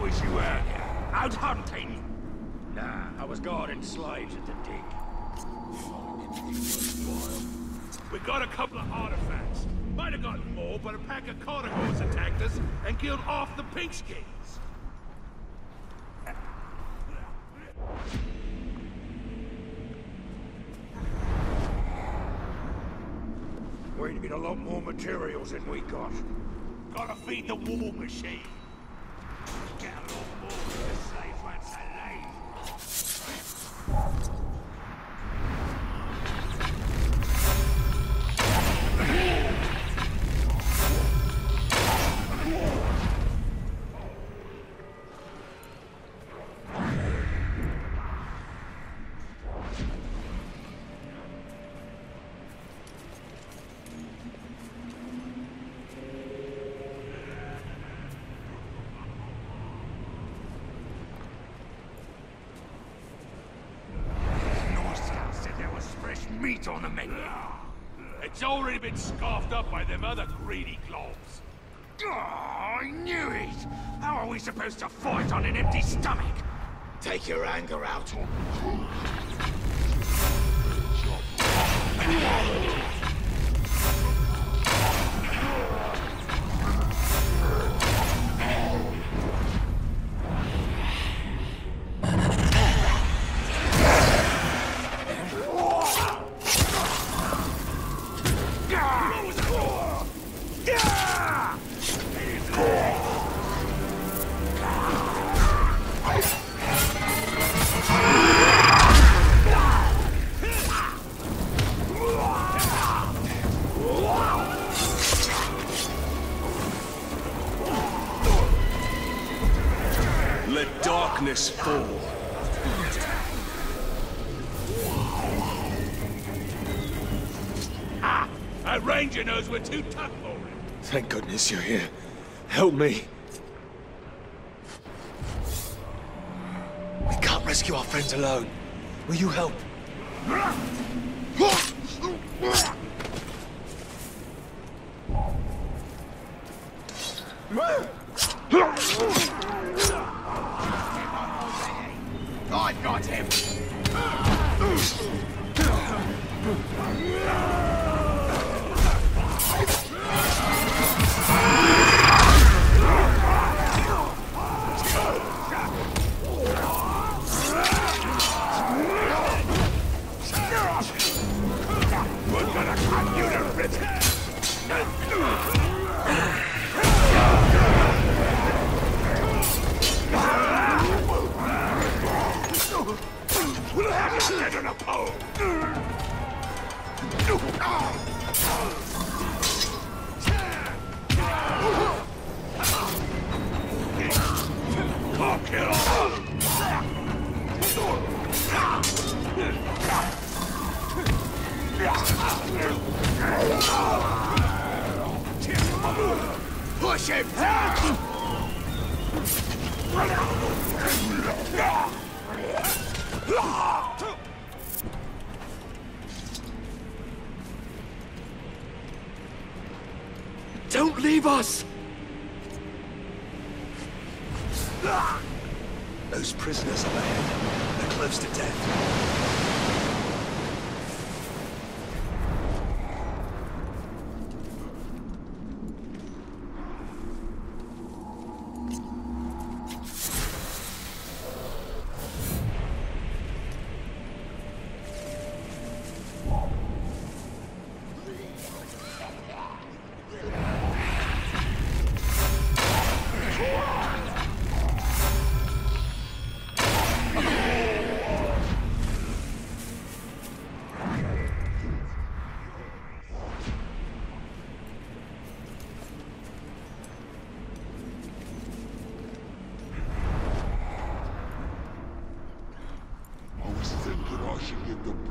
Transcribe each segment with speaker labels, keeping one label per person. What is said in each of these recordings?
Speaker 1: was you earlier? Out hunting? Nah, I was guarding slaves at the dig.
Speaker 2: We got a couple of artifacts. Might have gotten more, but a pack of carnivores attacked us and killed off the pinkskins.
Speaker 1: We need a lot more materials than we got.
Speaker 2: Gotta feed the war machine.
Speaker 1: Meat on the menu.
Speaker 2: It's already been scarfed up by them other greedy globs.
Speaker 1: Oh, I knew it! How are we supposed to fight on an empty stomach?
Speaker 3: Take your anger out
Speaker 4: darkness fall.
Speaker 2: That ranger knows we're too tough for him.
Speaker 4: Thank goodness you're here. Help me. We can't rescue our friends alone. Will you help?
Speaker 2: We'll have you dead on a pole.
Speaker 1: Push him!
Speaker 4: Leave us! Those prisoners up ahead. They're close to death.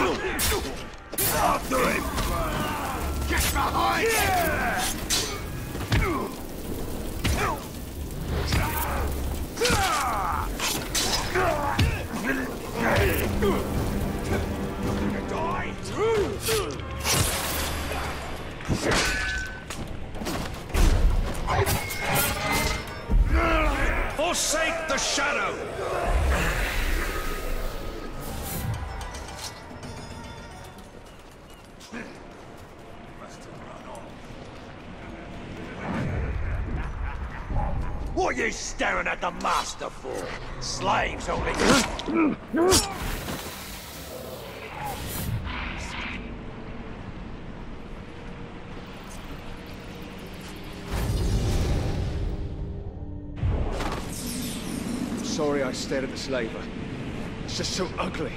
Speaker 5: After him! Get
Speaker 2: behind!
Speaker 4: Yeah.
Speaker 1: Forsake
Speaker 4: the shadow!
Speaker 1: Are you staring at the master for? Slaves only.
Speaker 4: Sorry I stared at the slaver. It's just so ugly.